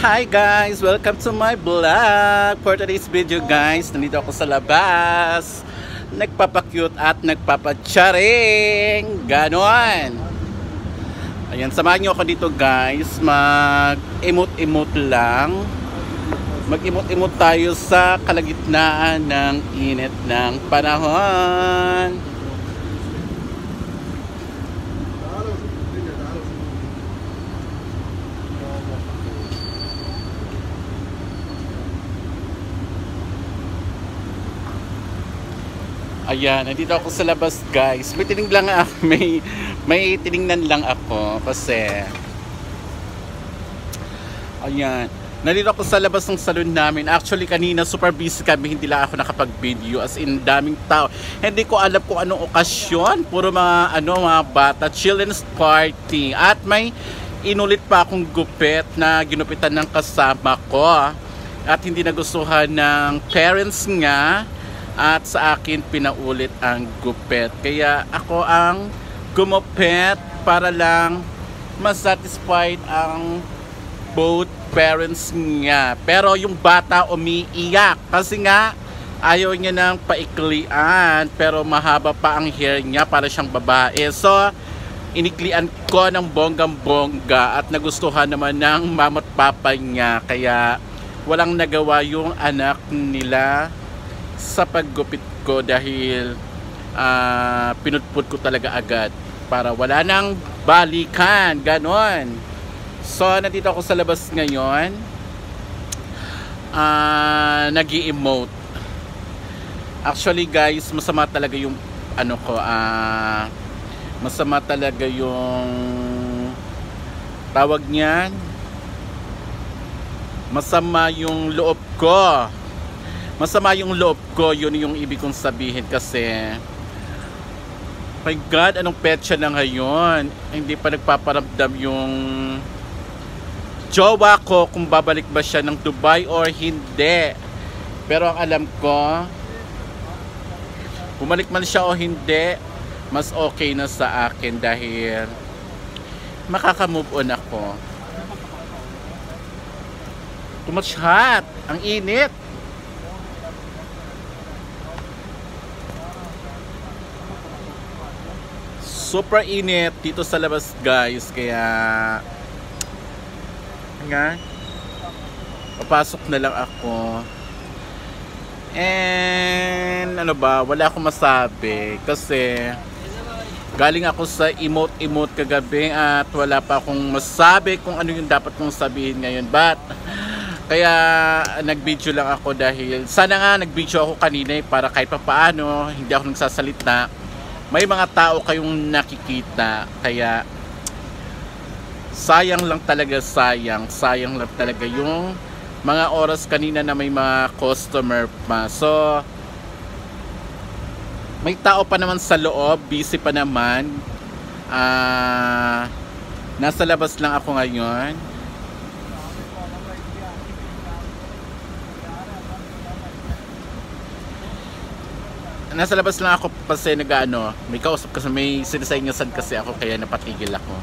Hi guys! Welcome to my vlog! For today's video guys, nandito ako sa labas. Nagpapakyut at nagpapacharing. Ganon! Ayan, samahan nyo ako dito guys. Mag-emote-emote lang. Mag-emote-emote tayo sa kalagitnaan ng init ng panahon. Ayan, nandito ako sa labas guys. May tining lang ako, may may tiningnan lang ako kasi Ayan. Nandito ako sa labas ng salon namin. Actually, kanina super busy kami. Hindi lang ako nakapag-video. As in, daming tao. Hindi ko alam kung anong okasyon. Puro mga, ano, mga bata. Children's party. At may inulit pa akong gupit na ginupitan ng kasama ko. At hindi nagustuhan ng parents nga at sa akin pinaulit ang gupet. Kaya ako ang gumupit para lang masatisfied ang both parents nga. Pero yung bata umiiyak kasi nga ayaw niya ng paiklian pero mahaba pa ang hair niya para siyang babae. So, iniklian ko ng bonggang-bongga at nagustuhan naman ng mama't papa niya. Kaya walang nagawa yung anak nila sa paggupit ko dahil uh, pinutput ko talaga agad para wala nang balikan ganon. So nandito ako sa labas ngayon. Uh, ah, nag emote actually guys masama talaga yung ano ko uh, masama talaga yung tawag niyan. Masama yung loob ko masama yung loob ko yun yung ibig kong sabihin kasi my god anong petsa na ngayon? Hindi pa nagpaparamdam yung jowa ko kung babalik ba siya ng Dubai or hindi. Pero ang alam ko bumalik man siya o hindi mas okay na sa akin dahil makaka-move on ako. Too much hot. Ang init super init dito sa labas guys. Kaya nga. Papasok na lang ako. And ano ba? Wala akong masabi. Kasi galing ako sa emote emote kagabi at wala pa akong masabi kung ano yung dapat kong sabihin ngayon. But kaya nag-video lang ako dahil sana nga nag-video ako kanina eh, para kahit pa paano hindi ako nagsasalita may mga tao kayong nakikita kaya sayang lang talaga sayang. Sayang lang talaga yung mga oras kanina na may mga customer pa. So may tao pa naman sa loob busy pa naman. Uh, nasa labas lang ako ngayon nasa labas lang ako kasi nag-ano, may kausap kasi may sinisinyasan kasi ako kaya napatigil ako.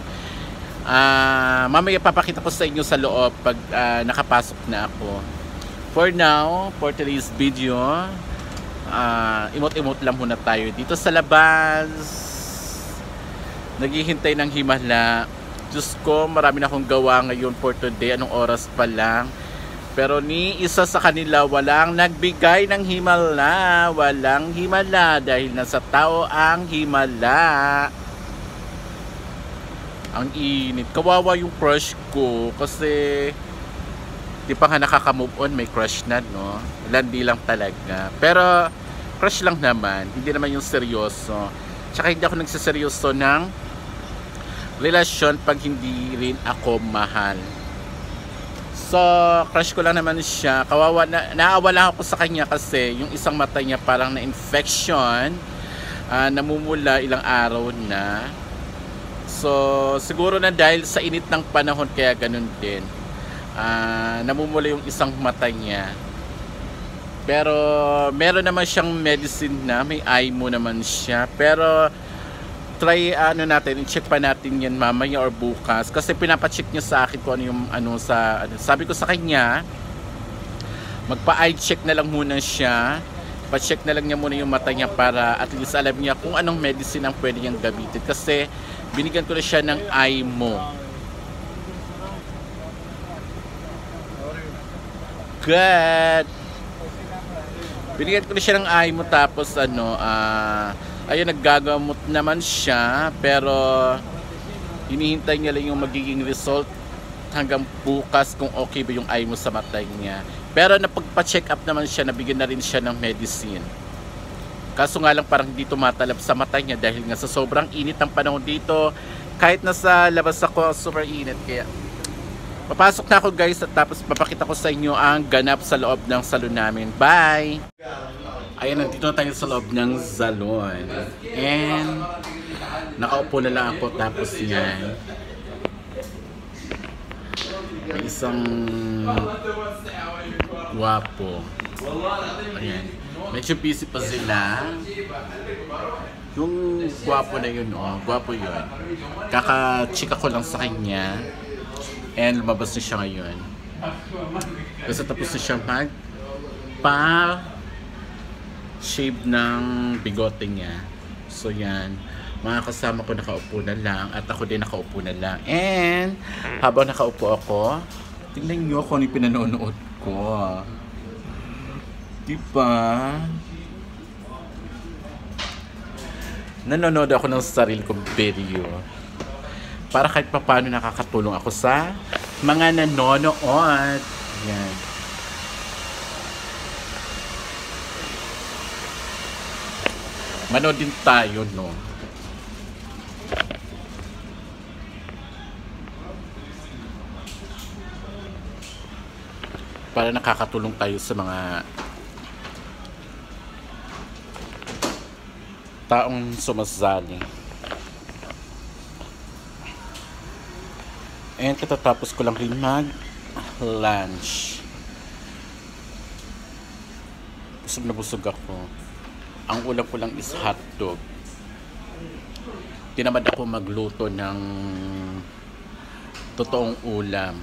Uh, mamaya papakita ko sa inyo sa loob pag uh, nakapasok na ako. For now, for today's video, uh, imot-imot lang muna tayo dito sa labas. Naghihintay ng himala. Diyos ko, marami na akong gawa ngayon for today. Anong oras pa lang? Pero ni isa sa kanila walang nagbigay ng himala. Walang himala dahil nasa tao ang himala. Ang init. Kawawa yung crush ko kasi di pa nga nakaka-move on. May crush na, no? Landi lang talaga. Pero crush lang naman. Hindi naman yung seryoso. Tsaka hindi ako nagsiseryoso ng relasyon pag hindi rin ako mahal. So, crush ko lang naman siya. Kawawa, na, naawa lang ako sa kanya kasi yung isang mata niya parang na-infection. Uh, namumula ilang araw na. So, siguro na dahil sa init ng panahon kaya ganun din. Uh, namumula yung isang mata niya. Pero, meron naman siyang medicine na. May eye mo naman siya. Pero, try ano natin, i-check pa natin yan mamaya or bukas. Kasi pinapacheck niya sa akin kung ano yung ano sa ano. sabi ko sa kanya magpa-eye check na lang muna siya. Pa-check na lang niya muna yung mata niya para at least alam niya kung anong medicine ang pwede niyang gamitin. Kasi binigyan ko na siya ng eye mo. Good. Binigyan ko na siya ng eye mo tapos ano ah uh, ayun naggagamot naman siya pero hinihintay niya lang yung magiging result hanggang bukas kung okay ba yung eye mo sa mata niya pero napagpa-check up naman siya nabigyan na rin siya ng medicine kaso nga lang parang hindi tumatalab sa mata niya dahil nga sa sobrang init ng panahon dito kahit nasa labas ako super init kaya Papasok na ako guys at tapos papakita ko sa inyo ang ganap sa loob ng salon namin. Bye! Ayan, nandito na tayo sa loob ng salon. And nakaupo na lang ako tapos yan. May isang guwapo. Ayan. Medyo busy pa sila. Yung guwapo na yun, oh. Guwapo yun. Kaka-chika ko lang sa kanya. And lumabas na siya ngayon. Kasi tapos na siya mag pa shave ng bigote niya. So yan. Mga kasama ko nakaupo na lang at ako din nakaupo na lang. And habang nakaupo ako, tingnan niyo ano yung pinanonood ko. Diba? Nanonood ako ng sarili kong video para kahit paano nakakatulong ako sa mga nanonood. Yan. Manood din tayo, no? Para nakakatulong tayo sa mga taong sumasali. And katatapos ko lang rin mag lunch. Busog na busog ako. Ang ulam ko lang is hotdog. Tinamad ako magluto ng totoong ulam.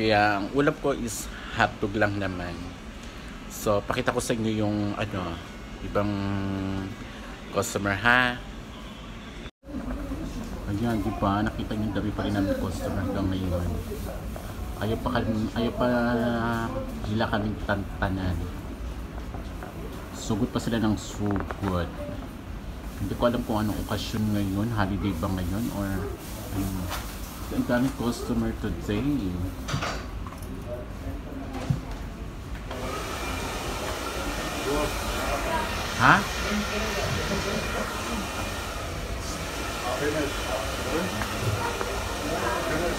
Kaya ang ulam ko is hotdog lang naman. So, pakita ko sa inyo yung ano, ibang customer ha. Ayan, di ba? Nakita niyo dami pa rin namin customer hanggang ngayon. Ayaw pa, ayaw pa nila kaming tantanan. Sugod pa sila ng sugod. Hindi ko alam kung anong okasyon ngayon. Holiday ba ngayon? Or ano. Ang daming customer today. Ha?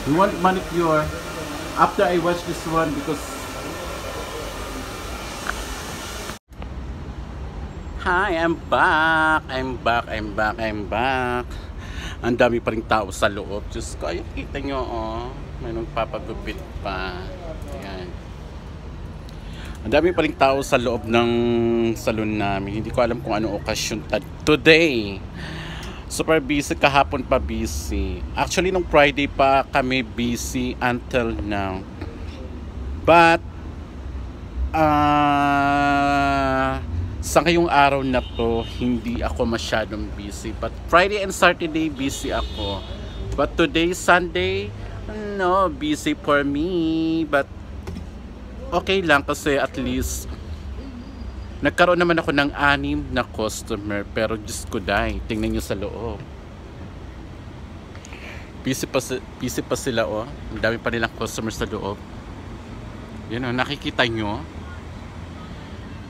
We want manicure after I watch this one because Hi, I'm back. I'm back. I'm back. I'm back. Ang dami pa rin tao sa loob. Diyos ko, ayun, kita nyo, oh. May nagpapagupit pa. Ayan. Ang dami pa rin tao sa loob ng salon namin. Hindi ko alam kung anong okasyon today super busy kahapon pa busy actually nung Friday pa kami busy until now but uh, sa ngayong araw na to hindi ako masyadong busy but Friday and Saturday busy ako but today Sunday no busy for me but okay lang kasi at least Nagkaroon naman ako ng anim na customer pero Diyos ko dahil, tingnan nyo sa loob. Busy pa, busy pa sila oh. Ang dami pa nilang customer sa loob. Yan oh, nakikita nyo.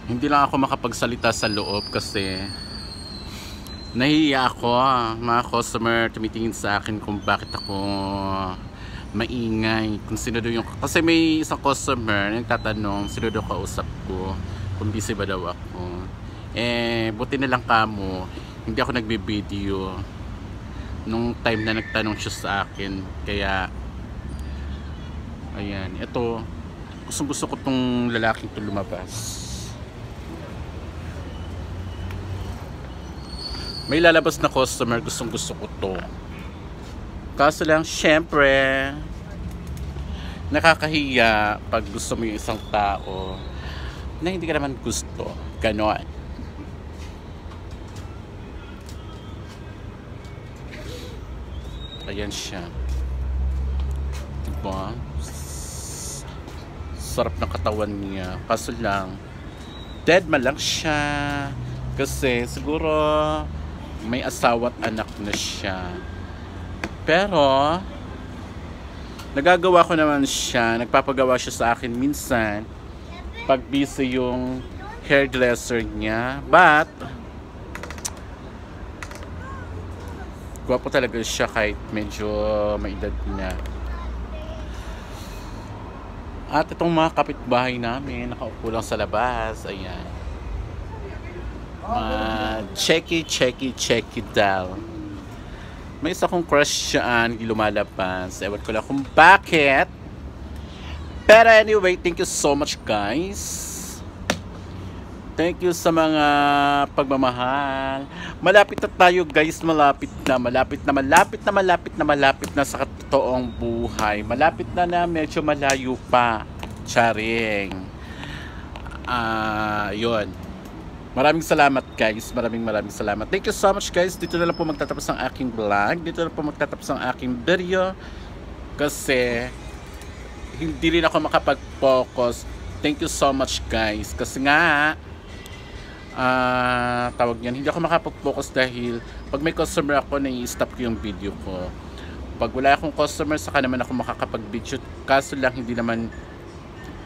Hindi lang ako makapagsalita sa loob kasi nahihiya ako ah. mga customer tumitingin sa akin kung bakit ako maingay kung sino daw yung kasi may isang customer nagtatanong sino daw kausap ko kung busy ba daw ako. Eh buti na lang kamo hindi ako nagbe-video nung time na nagtanong siya sa akin. Kaya ayan ito gustong gusto ko tong lalaking to lumabas may lalabas na customer, gustong gusto ko to. Kaso lang, syempre, nakakahiya pag gusto mo yung isang tao na hindi ka naman gusto. Ganon. Ayan siya. Diba? Sarap ng katawan niya. Kaso lang, dead man lang siya. Kasi siguro may asawa at anak na siya. Pero, nagagawa ko naman siya. Nagpapagawa siya sa akin minsan pag busy yung hairdresser niya. But, gwapo talaga siya kahit medyo may edad na. At itong mga kapitbahay namin, nakaupo lang sa labas. Ayan. Uh, checky, checky, checky daw. May isa kong crush siyaan, lumalabas. Ewan ko lang kung bakit. Pero anyway, thank you so much guys. Thank you sa mga pagmamahal. Malapit na tayo guys, malapit na, malapit na, malapit na, malapit na, malapit na sa katotoong buhay. Malapit na na, medyo malayo pa. Charing. Ah, uh, yun. Maraming salamat guys. Maraming maraming salamat. Thank you so much guys. Dito na lang po magtatapos ang aking vlog. Dito na po magtatapos ang aking video. Kasi hindi rin ako makapag-focus. Thank you so much guys. Kasi nga uh, tawag yan, hindi ako makapag-focus dahil pag may customer ako, nai-stop ko yung video ko. Pag wala akong customer, saka naman ako makakapag-video. Kaso lang, hindi naman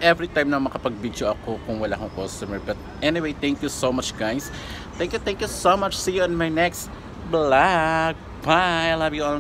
every time na makapag-video ako kung wala akong customer. But anyway, thank you so much guys. Thank you, thank you so much. See you on my next vlog. Bye. I love you all.